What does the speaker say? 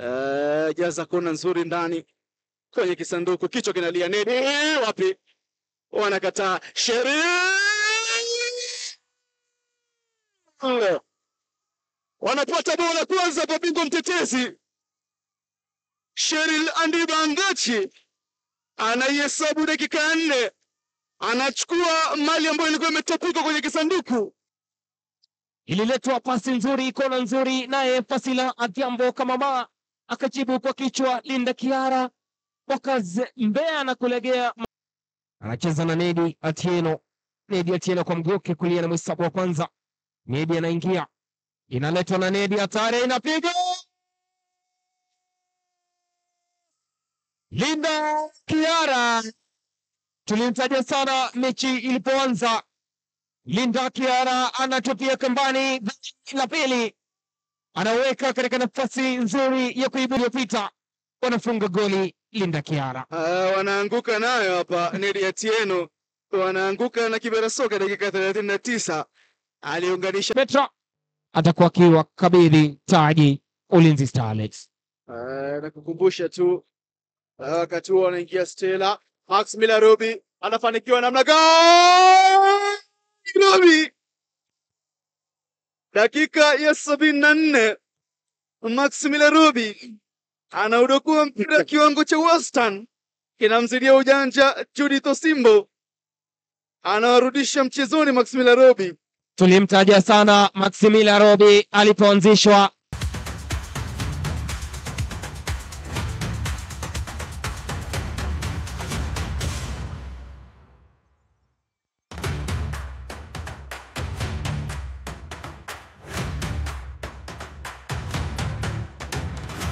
Eh, jaza kona nzuri ndani kwenye kisanduku, kichwa kinalia nini? Wapi? Wanakataa. Sherif wanapata bao la kwanza kwa bingwa mtetezi Sheril Andiba Ngachi, anaihesabu dakika nne, anachukua mali ambayo ilikuwa imetapikwa kwenye kisanduku. Ililetwa pasi nzuri, kona nzuri, naye Fasila Adhiambo Kamama akajibu kwa kichwa. Linda Kiara wakazembea na kulegea, anacheza na Nedi Atieno. Nedi Atieno kwa mgeuke kulia na mwisabu wa kwanza. Nedi anaingia, inaletwa na Nedi, Atare, inapiga Linda Kiara. Tulimtaja sana mechi ilipoanza. Linda Kiara anatupia kambani la pili, anaweka katika nafasi nzuri ya kuibu iliyopita, wanafunga goli. Linda Kiara Ah, wanaanguka nayo hapa. Nedi Atieno wanaanguka na Kibera Soka dakika thelathini na tisa aliunganisha Petra atakuwa akiwa kabidhi taji Ulinzi Starlets. Uh, na kukumbusha tu wakati wakati huo wanaingia Stella Max Milarobi Robi anafanikiwa namna gani? Robi dakika ya sabini na nne Maximilian Rubi Robi anaudokua mpira kiwango cha wastani kinamzidia ujanja Judith Osimbo anawarudisha mchezoni Maximilian Rubi. Robi. Tulimtaja sana Maximilian Robi alipoanzishwa